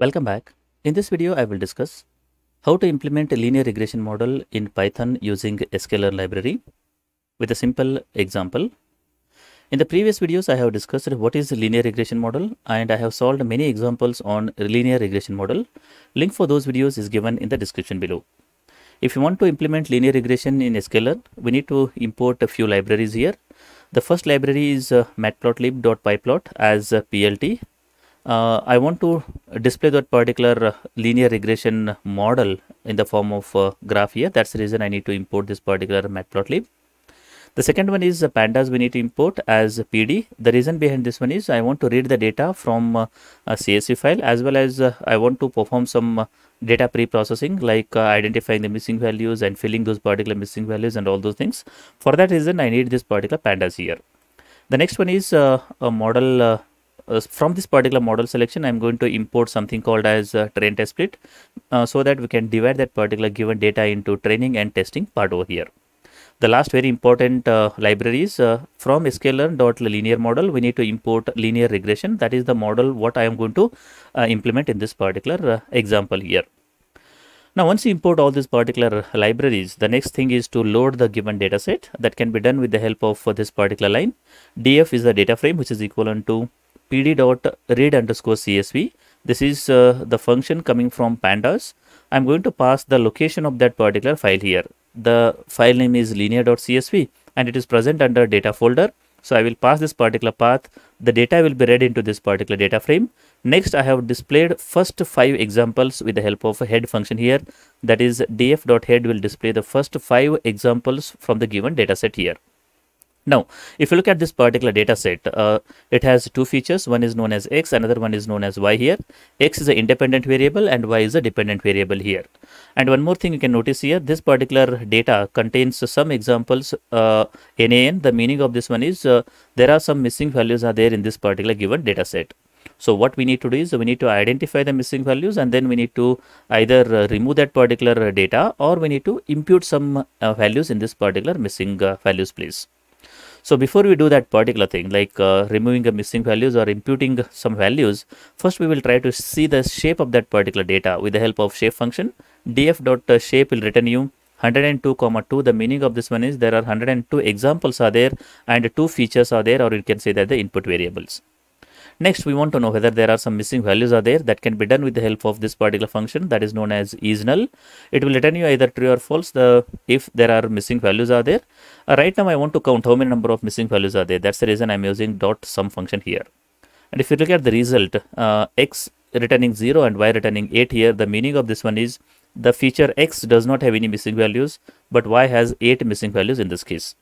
Welcome back. In this video, I will discuss how to implement a linear regression model in Python using sklearn library with a simple example. In the previous videos, I have discussed what is a linear regression model and I have solved many examples on linear regression model. Link for those videos is given in the description below. If you want to implement linear regression in sklearn, we need to import a few libraries here. The first library is uh, matplotlib.pyplot as a PLT uh, I want to display that particular uh, linear regression model in the form of uh, graph here. That's the reason I need to import this particular matplotlib. The second one is pandas we need to import as PD. The reason behind this one is I want to read the data from a CSV file as well as I want to perform some data pre-processing like uh, identifying the missing values and filling those particular missing values and all those things. For that reason, I need this particular pandas here. The next one is uh, a model uh, uh, from this particular model selection i'm going to import something called as uh, train test split uh, so that we can divide that particular given data into training and testing part over here. The last very important uh, library is uh, from sklearn.linear model we need to import linear regression. That is the model what i am going to uh, implement in this particular example here. Now once you import all these particular libraries the next thing is to load the given data set. That can be done with the help of this particular line. Df is the data frame which is equivalent to pd dot read underscore csv. This is uh, the function coming from pandas. I'm going to pass the location of that particular file here. The file name is linear.csv and it is present under data folder. So I will pass this particular path. The data will be read into this particular data frame. Next, I have displayed first five examples with the help of a head function here. That is df.head will display the first five examples from the given data set here. Now, if you look at this particular data set, uh, it has two features. One is known as x, another one is known as y here. x is an independent variable and y is a dependent variable here. And one more thing you can notice here, this particular data contains some examples uh, NaN. The meaning of this one is uh, there are some missing values are there in this particular given data set. So what we need to do is we need to identify the missing values and then we need to either uh, remove that particular data or we need to impute some uh, values in this particular missing uh, values place. So before we do that particular thing like uh, removing the missing values or imputing some values, first we will try to see the shape of that particular data with the help of shape function. df.shape will return you 102 comma 2 the meaning of this one is there are 102 examples are there and two features are there or you can say that the input variables Next, we want to know whether there are some missing values are there that can be done with the help of this particular function that is known as isNull. It will return you either true or false the if there are missing values are there. Uh, right now, I want to count how many number of missing values are there. That's the reason I'm using dot sum function here. And if you look at the result, uh, x returning 0 and y returning 8 here, the meaning of this one is the feature x does not have any missing values, but y has 8 missing values in this case.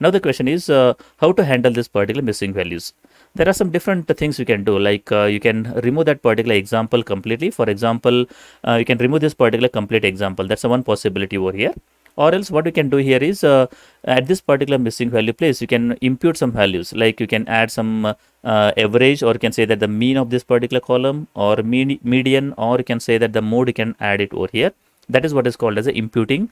Now the question is uh, how to handle this particular missing values there are some different things you can do. Like uh, you can remove that particular example completely. For example uh, you can remove this particular complete example. That's one possibility over here. Or else what we can do here is uh, at this particular missing value place. You can impute some values. Like you can add some uh, average or you can say that the mean of this particular column or mean median or you can say that the mode you can add it over here. That is what is called as a imputing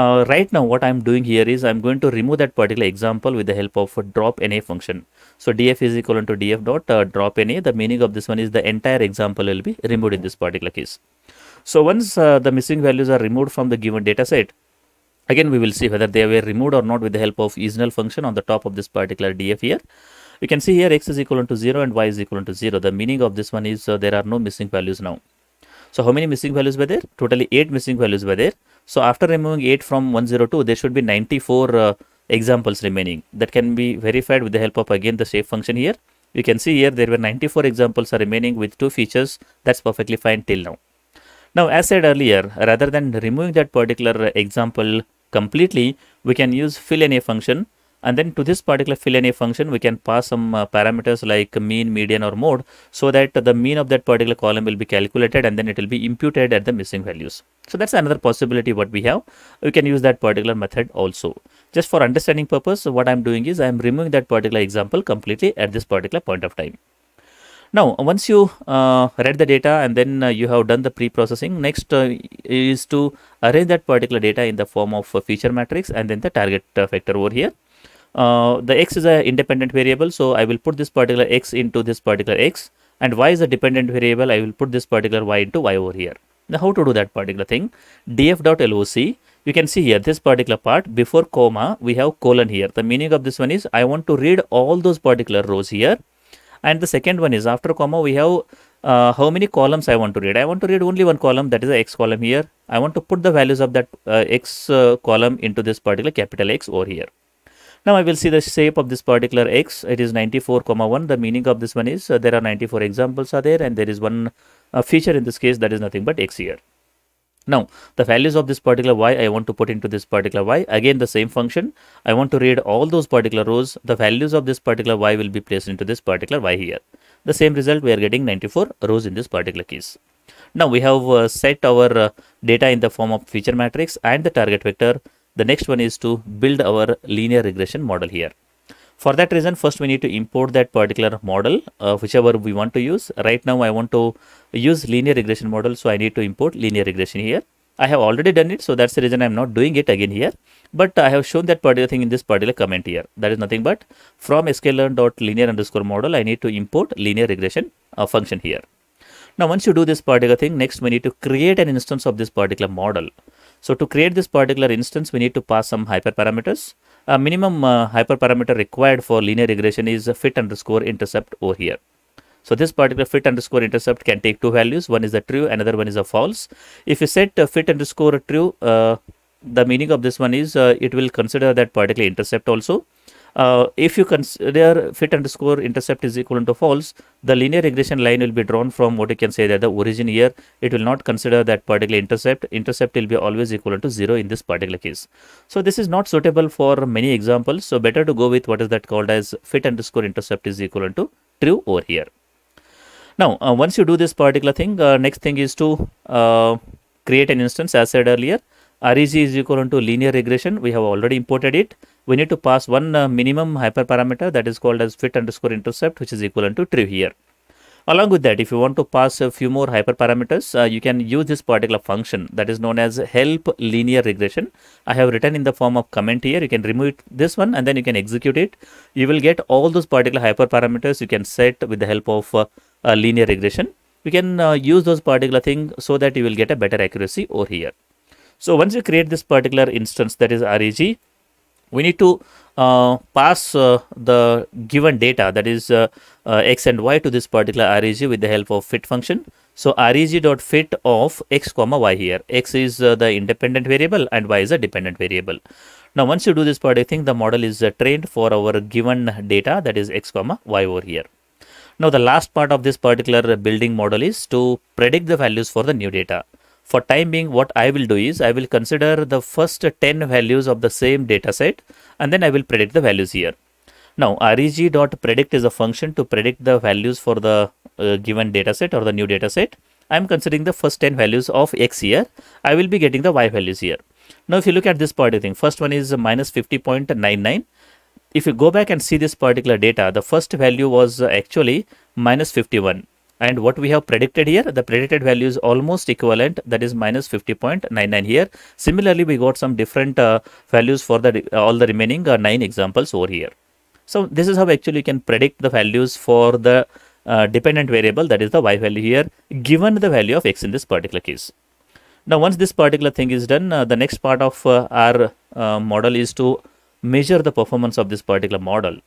uh, right now what I'm doing here is I'm going to remove that particular example with the help of drop NA function. So df is equal to df dot uh, drop NA. The meaning of this one is the entire example will be removed in this particular case. So once uh, the missing values are removed from the given data set, again we will see whether they were removed or not with the help of isNull function on the top of this particular df here. You can see here x is equal to 0 and y is equal to 0. The meaning of this one is uh, there are no missing values now. So how many missing values were there? Totally 8 missing values were there. So after removing 8 from 102, there should be 94 uh, examples remaining. That can be verified with the help of again the shape function here. You can see here there were 94 examples are remaining with two features. That's perfectly fine till now. Now as said earlier, rather than removing that particular example completely, we can use fill NA function and then to this particular fill NA function we can pass some uh, parameters like mean median or mode so that the mean of that particular column will be calculated and then it will be imputed at the missing values. So that's another possibility what we have. We can use that particular method also. Just for understanding purpose what i'm doing is i'm removing that particular example completely at this particular point of time. Now, once you uh, read the data and then uh, you have done the pre-processing, next uh, is to arrange that particular data in the form of a feature matrix and then the target uh, vector over here. Uh, the x is an independent variable so i will put this particular x into this particular x and y is a dependent variable I will put this particular y into y over here now how to do that particular thing df.loc you can see here this particular part before comma we have colon here the meaning of this one is I want to read all those particular rows here and the second one is after comma we have uh, how many columns I want to read. I want to read only one column that is the x column here. I want to put the values of that uh, x uh, column into this particular capital X over here. Now I will see the shape of this particular x. It is 94 comma 1. The meaning of this one is uh, there are 94 examples are there and there is one uh, feature in this case that is nothing but x here. Now, the values of this particular y I want to put into this particular y. Again, the same function. I want to read all those particular rows. The values of this particular y will be placed into this particular y here. The same result we are getting 94 rows in this particular case. Now, we have uh, set our uh, data in the form of feature matrix and the target vector. The next one is to build our linear regression model here. For that reason, first we need to import that particular model, uh, whichever we want to use. Right now, I want to use linear regression model, so I need to import linear regression here. I have already done it, so that's the reason I'm not doing it again here. But I have shown that particular thing in this particular comment here. That is nothing but from sklearn.linear underscore model, I need to import linear regression uh, function here. Now, once you do this particular thing, next we need to create an instance of this particular model. So to create this particular instance, we need to pass some hyperparameters a minimum uh, hyperparameter required for linear regression is fit underscore intercept over here. So this particular fit underscore intercept can take two values. One is a true, another one is a false. If you set uh, fit underscore true, uh, the meaning of this one is uh, it will consider that particular intercept also. Uh, if you consider fit underscore intercept is equal to false, the linear regression line will be drawn from what you can say that the origin here. It will not consider that particular intercept. Intercept will be always equal to 0 in this particular case. So this is not suitable for many examples. So better to go with what is that called as fit underscore intercept is equal to true over here. Now, uh, once you do this particular thing, uh, next thing is to uh, create an instance as said earlier. REG is equal to linear regression. We have already imported it we need to pass one uh, minimum hyperparameter that is called as fit underscore intercept which is equivalent to true here. Along with that, if you want to pass a few more hyperparameters, uh, you can use this particular function that is known as help linear regression. I have written in the form of comment here. You can remove it, this one and then you can execute it. You will get all those particular hyperparameters you can set with the help of uh, linear regression. You can uh, use those particular things so that you will get a better accuracy over here. So once you create this particular instance that is REG, we need to uh, pass uh, the given data that is uh, uh x and y to this particular reg with the help of fit function. So reg dot fit of x comma y here. X is uh, the independent variable and y is a dependent variable. Now once you do this part i think the model is uh, trained for our given data that is x comma y over here. Now the last part of this particular building model is to predict the values for the new data for time being, what I will do is I will consider the first 10 values of the same data set and then I will predict the values here. Now, reg.predict is a function to predict the values for the uh, given data set or the new data set. I am considering the first 10 values of x here. I will be getting the y values here. Now, if you look at this particular thing, first one is minus 50.99. If you go back and see this particular data, the first value was actually minus 51 and what we have predicted here the predicted value is almost equivalent that is minus 50.99 here. Similarly we got some different uh, values for the uh, all the remaining uh, nine examples over here. So this is how actually you can predict the values for the uh, dependent variable that is the y value here given the value of x in this particular case. Now once this particular thing is done uh, the next part of uh, our model is to measure the performance of this particular model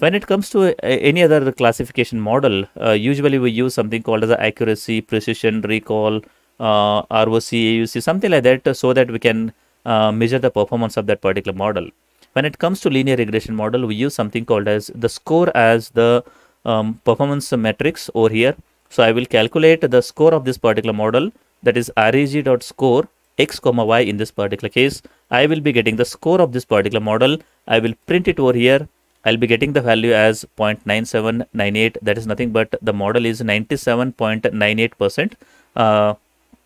when it comes to a, any other classification model, uh, usually we use something called as accuracy, precision, recall, uh, ROC, AUC, something like that, so that we can uh, measure the performance of that particular model. When it comes to linear regression model, we use something called as the score as the um, performance matrix over here. So I will calculate the score of this particular model that is reg.score x comma y in this particular case. I will be getting the score of this particular model. I will print it over here I'll be getting the value as 0.9798 that is nothing but the model is 97.98% uh,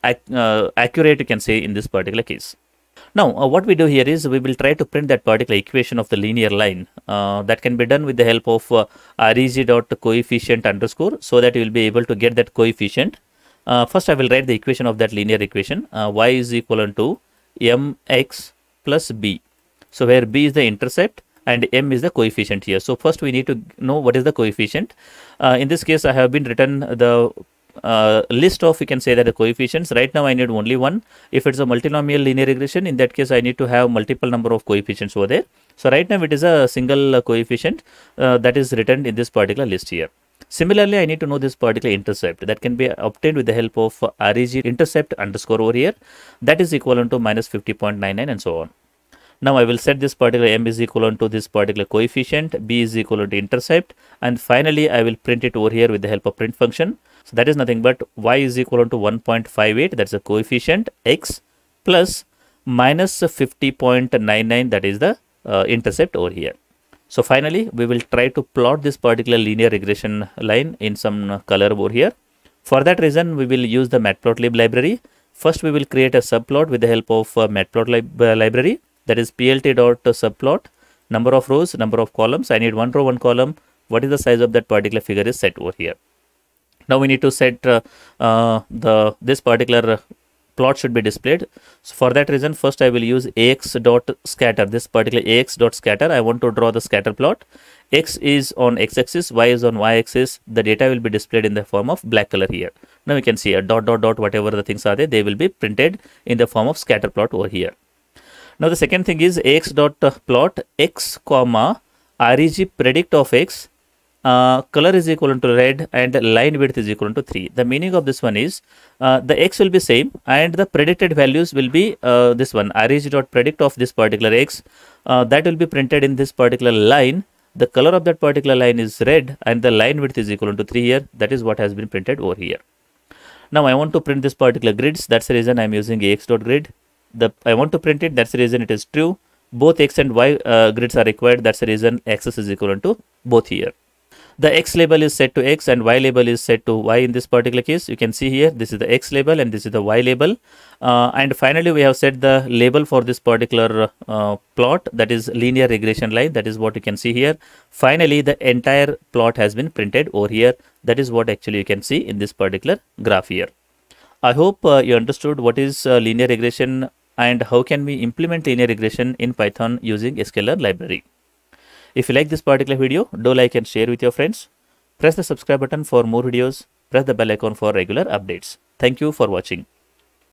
ac uh, accurate you can say in this particular case. Now uh, what we do here is we will try to print that particular equation of the linear line uh, that can be done with the help of uh, reg dot coefficient underscore so that you will be able to get that coefficient. Uh, first I will write the equation of that linear equation y is equal to mx plus b. So where b is the intercept and m is the coefficient here. So first we need to know what is the coefficient. Uh, in this case, I have been written the uh, list of you can say that the coefficients. Right now I need only one. If it's a multinomial linear regression in that case I need to have multiple number of coefficients over there. So right now it is a single uh, coefficient uh, that is written in this particular list here. Similarly I need to know this particular intercept that can be obtained with the help of reg intercept underscore over here. That is equivalent to minus 50.99 and so on now I will set this particular m is equivalent to this particular coefficient, b is equivalent to intercept and finally I will print it over here with the help of print function. So that is nothing but y is equivalent to 1.58 that's the coefficient x plus minus 50.99 that is the uh, intercept over here. So finally we will try to plot this particular linear regression line in some color over here. For that reason we will use the matplotlib library. First we will create a subplot with the help of uh, matplotlib uh, library that is plt dot subplot number of rows number of columns. I need one row one column. What is the size of that particular figure is set over here. Now we need to set uh, uh, the this particular plot should be displayed. So for that reason first i will use ax dot scatter. This particular ax dot scatter i want to draw the scatter plot. X is on x-axis y is on y-axis the data will be displayed in the form of black color here. Now you can see a dot dot dot whatever the things are there they will be printed in the form of scatter plot over here now the second thing is x dot plot x comma reg predict of x uh, color is equal to red and line width is equal to 3. The meaning of this one is uh, the x will be same and the predicted values will be uh, this one reg dot predict of this particular x uh, that will be printed in this particular line. The color of that particular line is red and the line width is equal to 3 here. That is what has been printed over here. Now I want to print this particular grids. That's the reason I'm using ax dot grid the I want to print it. That's the reason it is true. Both x and y uh, grids are required. That's the reason axis is equivalent to both here. The x label is set to x and y label is set to y in this particular case. You can see here this is the x label and this is the y label. Uh, and finally we have set the label for this particular uh, plot. That is linear regression line. That is what you can see here. Finally the entire plot has been printed over here. That is what actually you can see in this particular graph here. I hope uh, you understood what is uh, linear regression and how can we implement linear regression in Python using sklearn library. If you like this particular video, do like and share with your friends. Press the subscribe button for more videos. Press the bell icon for regular updates. Thank you for watching.